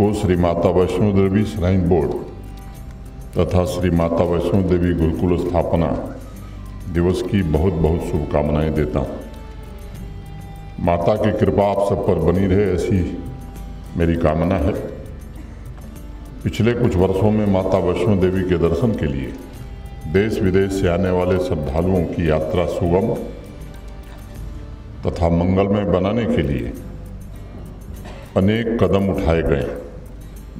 माता Vaishno Devi shrine board तथा श्री माता वैष्णो देवी गुरुकुल स्थापना दिवस की बहुत बहुत शुभकामनाएँ देता हूँ। माता की कृपा आप सब पर बनी रहे ऐसी मेरी कामना है। पिछले कुछ वर्षों में माता वैष्णो देवी के दर्शन के लिए देश विदेश से आने वाले श्रद्धालुओं की यात्रा सुगम तथा मंगलमय बनाने के लिए अनेक कदम उठाए गए।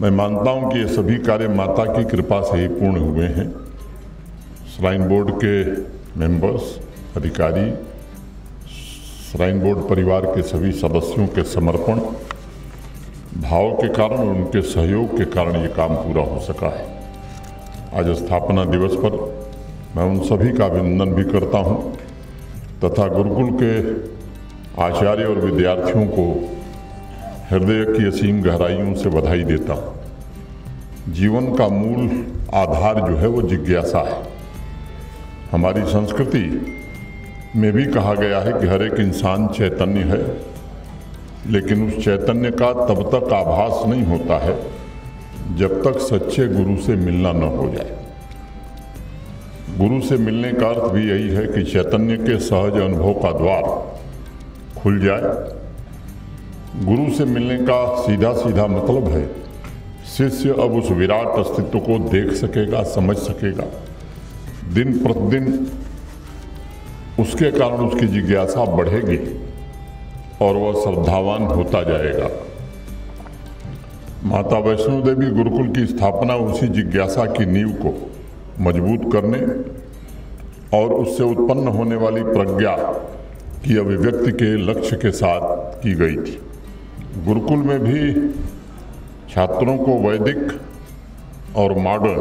मैं मानता हूँ कि ये सभी कार्य माता की कृपा से ही पूर्ण हुए हैं। श्राइन बोर्ड के मेंबर्स, अधिकारी, श्राइन बोर्ड परिवार के सभी सदस्यों के समर्पण, भाव के कारण और उनके सहयोग के कारण ये काम पूरा हो सका है। आज स्थापना दिवस पर मैं उन सभी का अभिनंदन भी करता हूँ तथा गुरुकुल के आचार्य और विद्यार्थियों को हृदय की असीम गहराइयों से बधाई देता हूँ। जीवन का मूल आधार जो है वो जिज्ञासा है। हमारी संस्कृति में भी कहा गया है कि हर एक इंसान चैतन्य है, लेकिन उस चैतन्य का तब तक आभास नहीं होता है जब तक सच्चे गुरु से मिलना न हो जाए। गुरु से मिलने का अर्थ भी यही है कि चैतन्य के सहज अनुभव का द्वार खुल जाए गुरु से मिलने का सीधा सीधा मतलब है। शिष्य अब उस विराट अस्तित्व को देख सकेगा, समझ सकेगा। दिन प्रतिदिन उसके कारण उसकी जिज्ञासा बढ़ेगी और वह श्रद्धावान होता जाएगा। माता वैष्णो देवी गुरुकुल की स्थापना उसी जिज्ञासा की नींव को मज़बूत करने और उससे उत्पन्न होने वाली प्रज्ञा की अभिव्यक्ति के लक्ष्य के साथ की गई थी। गुरुकुल में भी छात्रों को वैदिक और मॉडर्न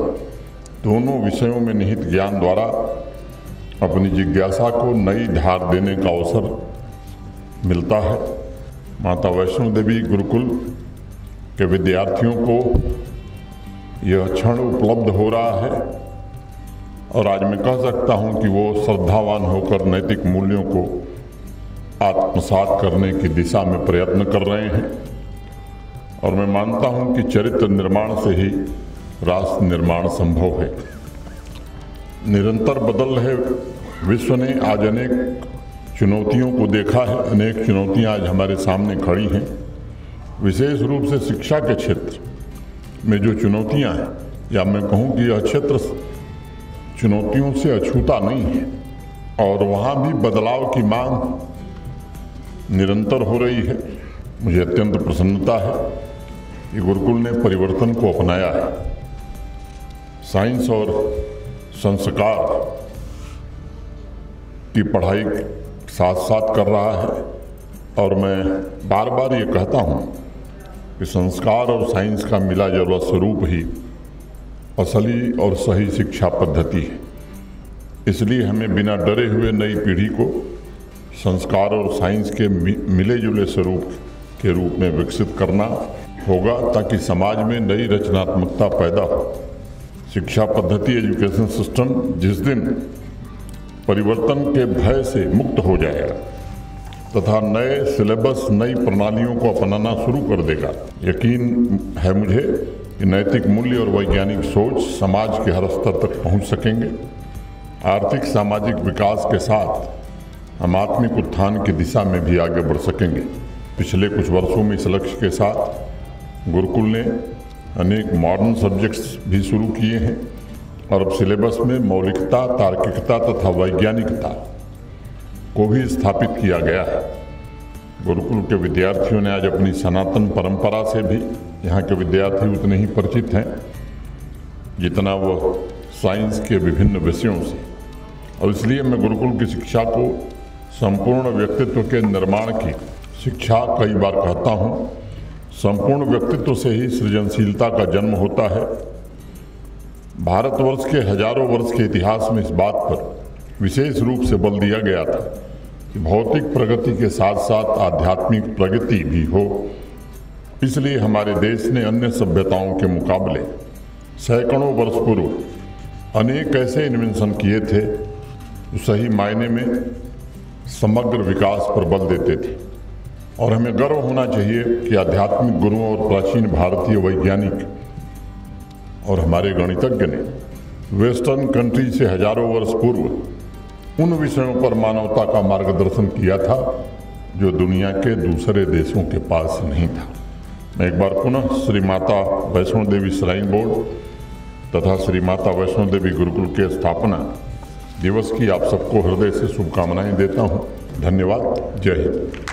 दोनों विषयों में निहित ज्ञान द्वारा अपनी जिज्ञासा को नई धार देने का अवसर मिलता है। माता वैष्णो देवी गुरुकुल के विद्यार्थियों को यह क्षण उपलब्ध हो रहा है और आज मैं कह सकता हूँ कि वो श्रद्धावान होकर नैतिक मूल्यों को आत्मसात करने की दिशा में प्रयत्न कर रहे हैं। और मैं मानता हूँ कि चरित्र निर्माण से ही राष्ट्र निर्माण संभव है। निरंतर बदल रहे विश्व ने आज अनेक चुनौतियों को देखा है। अनेक चुनौतियाँ आज हमारे सामने खड़ी हैं। विशेष रूप से शिक्षा के क्षेत्र में जो चुनौतियाँ हैं, या मैं कहूँ कि यह क्षेत्र चुनौतियों से अछूता नहीं है। और वहाँ भी बदलाव की मांग निरंतर हो रही है। मुझे अत्यंत प्रसन्नता है कि गुरुकुल ने परिवर्तन को अपनाया है। साइंस और संस्कार की पढ़ाई साथ साथ कर रहा है और मैं बार बार ये कहता हूँ कि संस्कार और साइंस का मिला जुला स्वरूप ही असली और सही शिक्षा पद्धति है। इसलिए हमें बिना डरे हुए नई पीढ़ी को संस्कार और साइंस के मिले जुले स्वरूप के रूप में विकसित करना होगा ताकि समाज में नई रचनात्मकता पैदा हो। शिक्षा पद्धति एजुकेशन सिस्टम जिस दिन परिवर्तन के भय से मुक्त हो जाएगा तथा नए सिलेबस, नई प्रणालियों को अपनाना शुरू कर देगा। यकीन है मुझे कि नैतिक मूल्य और वैज्ञानिक सोच समाज के हर स्तर तक पहुँच सकेंगे। आर्थिक, सामाजिक विकास के साथ हम आत्मिक उत्थान की दिशा में भी आगे बढ़ सकेंगे। पिछले कुछ वर्षों में इस लक्ष्य के साथ गुरुकुल ने अनेक मॉडर्न सब्जेक्ट्स भी शुरू किए हैं और अब सिलेबस में मौलिकता, तार्किकता तथा वैज्ञानिकता को भी स्थापित किया गया है। गुरुकुल के विद्यार्थियों ने आज अपनी सनातन परंपरा से भी यहाँ के विद्यार्थी उतने ही परिचित हैं, जितना वह साइंस के विभिन्न विषयों से। और इसलिए मैं गुरुकुल की शिक्षा को संपूर्ण व्यक्तित्व के निर्माण की शिक्षा कई बार कहता हूँ। संपूर्ण व्यक्तित्व से ही सृजनशीलता का जन्म होता है। भारतवर्ष के हज़ारों वर्ष के इतिहास में इस बात पर विशेष रूप से बल दिया गया था कि भौतिक प्रगति के साथ साथ आध्यात्मिक प्रगति भी हो। इसलिए हमारे देश ने अन्य सभ्यताओं के मुकाबले सैकड़ों वर्ष पूर्व अनेक ऐसे इन्वेंशन किए थे सही मायने में समग्र विकास पर बल देते थे। और हमें गर्व होना चाहिए कि आध्यात्मिक गुरुओं और प्राचीन भारतीय वैज्ञानिक और हमारे गणितज्ञ ने वेस्टर्न कंट्री से हज़ारों वर्ष पूर्व उन विषयों पर मानवता का मार्गदर्शन किया था, जो दुनिया के दूसरे देशों के पास नहीं था। मैं एक बार पुनः श्री माता वैष्णो देवी श्राइन बोर्ड तथा श्री माता वैष्णो देवी गुरुकुल के स्थापना दिवस की आप सबको हृदय से शुभकामनाएँ देता हूँ। धन्यवाद। जय हिंद।